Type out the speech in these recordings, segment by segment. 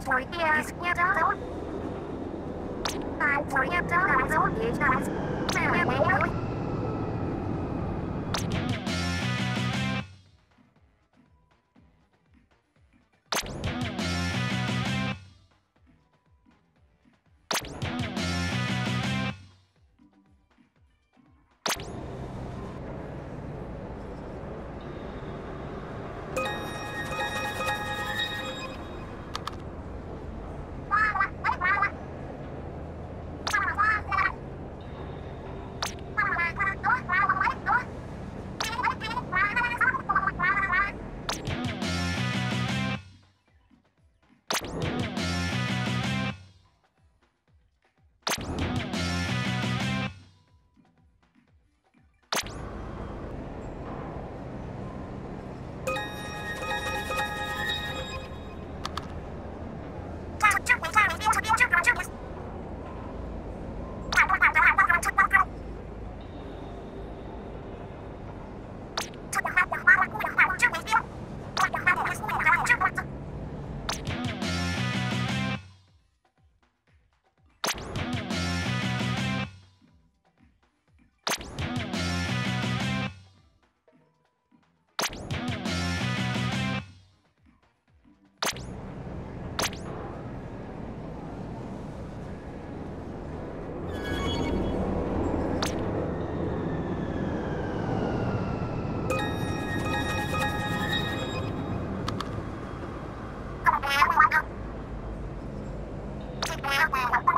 Thank you. Gracias.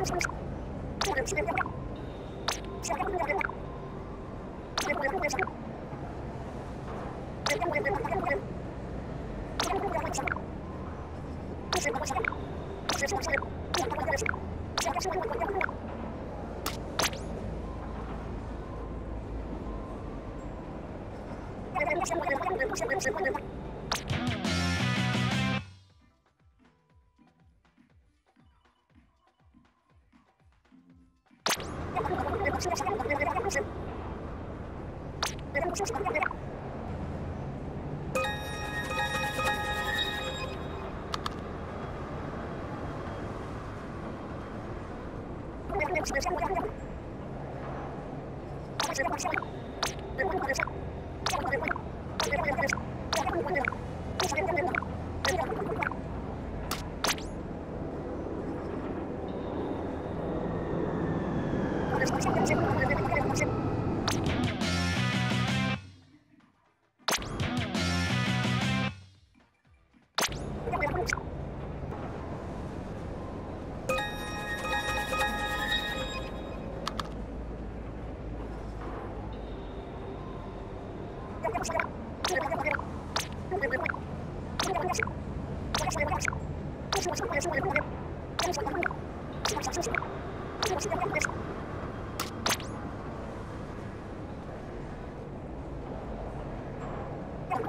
Gracias. Sư nhân sẽ làm được người ta giao cho con rừng. Người ta không có sự sống của người ta. Người ta không được sự gieo hối cho con rừng. Người ta sẽ cho con sương.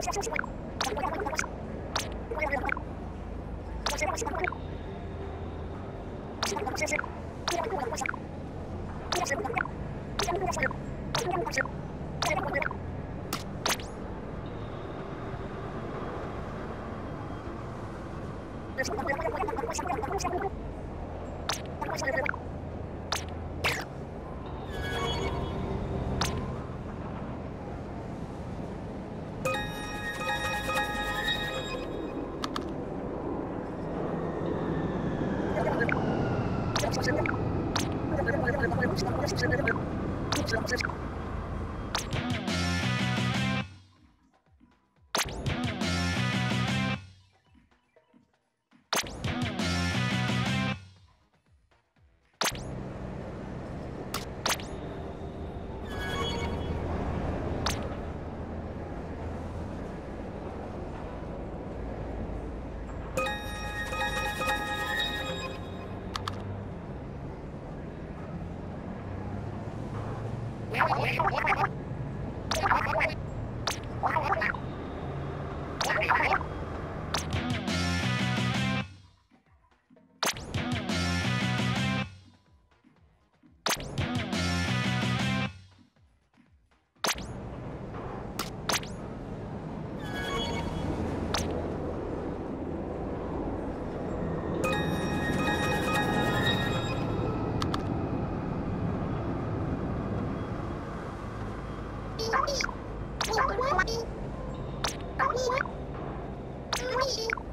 Gracias. Thank you. Thank you.